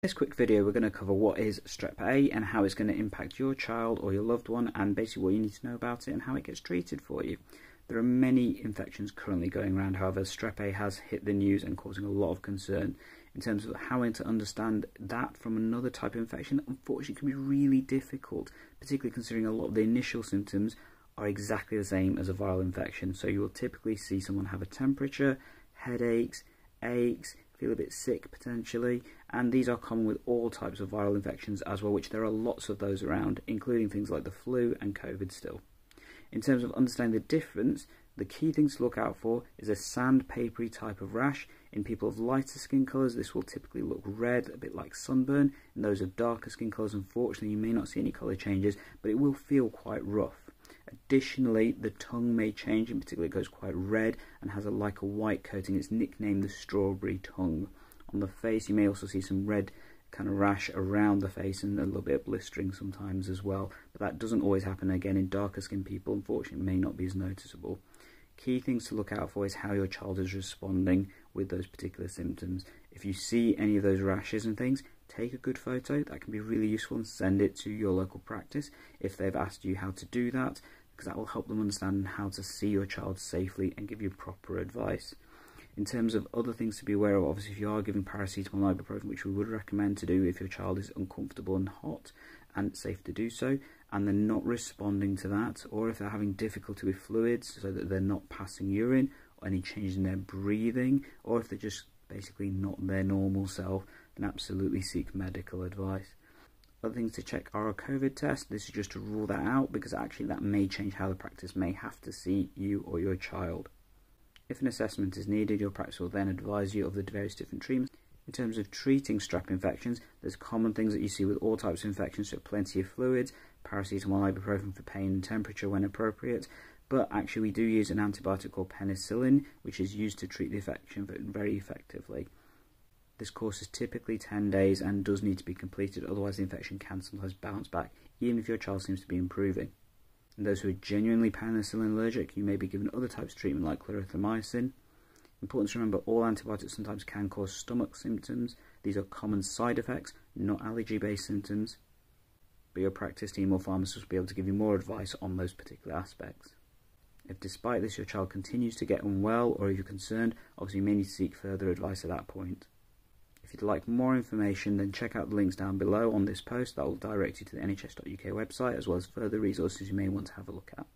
this quick video we're going to cover what is strep A and how it's going to impact your child or your loved one and basically what you need to know about it and how it gets treated for you. There are many infections currently going around, however strep A has hit the news and causing a lot of concern. In terms of how to understand that from another type of infection, unfortunately can be really difficult, particularly considering a lot of the initial symptoms are exactly the same as a viral infection. So you will typically see someone have a temperature, headaches, aches, feel a bit sick potentially, and these are common with all types of viral infections as well, which there are lots of those around, including things like the flu and COVID still. In terms of understanding the difference, the key things to look out for is a sandpapery type of rash. In people of lighter skin colours, this will typically look red, a bit like sunburn. In those of darker skin colours, unfortunately, you may not see any colour changes, but it will feel quite rough. Additionally, the tongue may change, in particular it goes quite red and has a like a white coating. It's nicknamed the strawberry tongue. On the face, you may also see some red kind of rash around the face and a little bit of blistering sometimes as well. But that doesn't always happen again in darker skin people, unfortunately, may not be as noticeable. Key things to look out for is how your child is responding with those particular symptoms. If you see any of those rashes and things, take a good photo. That can be really useful and send it to your local practice if they've asked you how to do that because that will help them understand how to see your child safely and give you proper advice. In terms of other things to be aware of, obviously if you are giving paracetamol and ibuprofen, which we would recommend to do if your child is uncomfortable and hot and safe to do so, and they're not responding to that, or if they're having difficulty with fluids so that they're not passing urine, or any change in their breathing, or if they're just basically not their normal self, then absolutely seek medical advice. Other things to check are a COVID test. This is just to rule that out because actually that may change how the practice may have to see you or your child. If an assessment is needed, your practice will then advise you of the various different treatments. In terms of treating strep infections, there's common things that you see with all types of infections, so plenty of fluids, paracetamol, ibuprofen for pain and temperature when appropriate, but actually we do use an antibiotic called penicillin, which is used to treat the infection very effectively. This course is typically 10 days and does need to be completed, otherwise the infection can sometimes bounce back, even if your child seems to be improving. In those who are genuinely penicillin allergic, you may be given other types of treatment like clarithromycin. Important to remember, all antibiotics sometimes can cause stomach symptoms. These are common side effects, not allergy-based symptoms. But your practice team or pharmacist will be able to give you more advice on those particular aspects. If despite this your child continues to get unwell or if you're concerned, obviously you may need to seek further advice at that point. If you'd like more information, then check out the links down below on this post that will direct you to the NHS.uk website as well as further resources you may want to have a look at.